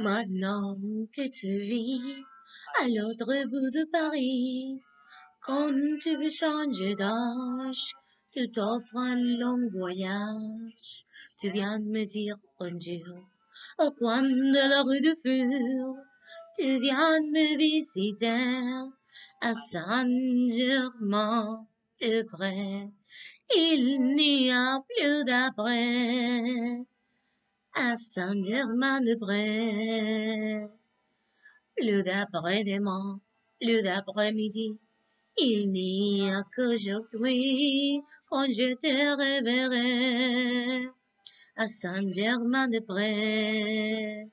Maintenant que tu vis à l'autre bout de Paris, quand tu veux changer d'âge, tu t'offres un long voyage. Tu viens de me dire bonjour au coin de la rue de Fur. Tu viens de me visiter à Saint-Germain-de-Près. Il n'y a plus d'après à Saint-Germain-de-Près. Plus d'après-demain, plus d'après-midi, il n'y a qu'aujourd'hui quand je te reverrai à Saint-Germain-de-Près.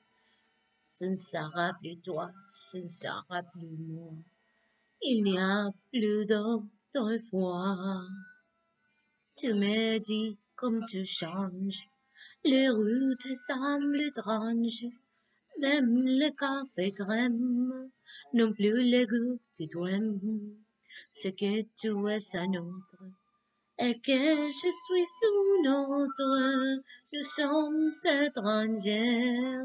Ce ne sera plus toi, ce ne sera plus moi. Il n'y a plus d'autrefois. Tu me dis comme tu changes, les routes semblent étranges, même le café crème non plus les goûts que tu aimes. Ce que tu es un autre et que je suis sous autre, nous sommes étrangers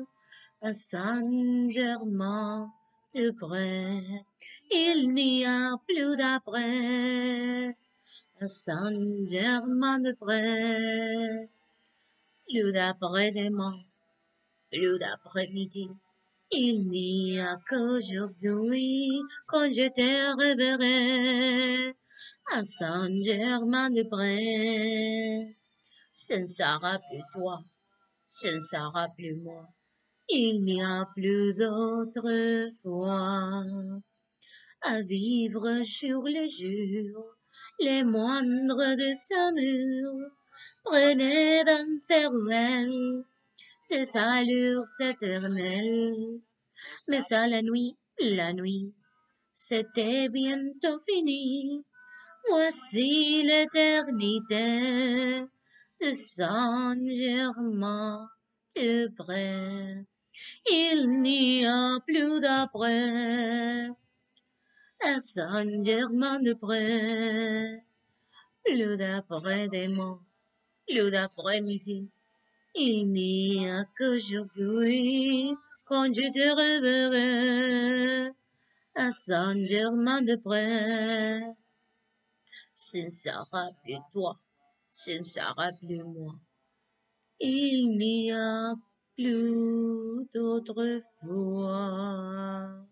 à Saint-Germain-de-Près. Il n'y a plus d'après à Saint-Germain-de-Près. Plus d'après-demain, plus d'après-midi. Il n'y a qu'aujourd'hui quand je te reverrai à Saint-Germain-de-Près. Ce ne sera plus toi, ce ne sera plus moi. Il n'y a plus d'autre foi à vivre sur les jours, les moindres de sa mur. Prenez dans ses ruelles des allures éternelles. Mais à la nuit, la nuit, c'était bientôt fini. Voici l'éternité de Saint-Germain de près. Il n'y a plus d'après à Saint-Germain de près. Plus d'après-demain, d'après-midi. Il n'y a qu'aujourd'hui quand je te reverrai à Saint-Germain-de-Près. Ce ne sera plus toi, ce ne sera plus moi. Il n'y a plus d'autre foi.